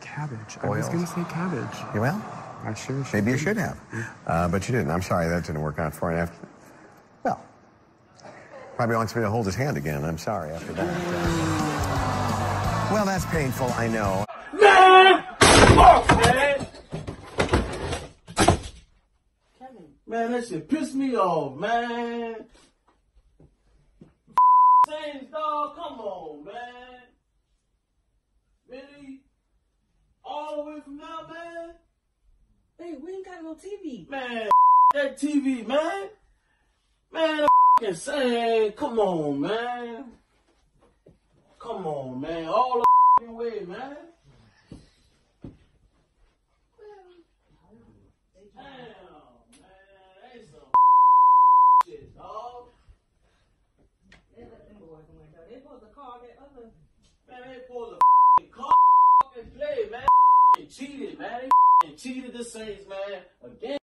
cabbage. I was going to say cabbage. Yeah, well, I sure should. maybe you should have. Uh, but you didn't. I'm sorry that didn't work out for you. After, well, probably wants me to hold his hand again. I'm sorry after that. well, that's painful, I know. Man! Fuck, man! Man, that shit pissed me off, man. Saints, dog, come on, man. All the way from now, man? Hey, we ain't got no TV. Man, that TV, man. Man, the fucking saying, come on, man. Come on, man. All the fucking way, man. Damn, man. Ain't some shit, dog. They let them boys win, though. They supposed to call that other. Man, they pulled a fucking call fucking play, man. Fucking cheated, man. They cheated the Saints, man. Again.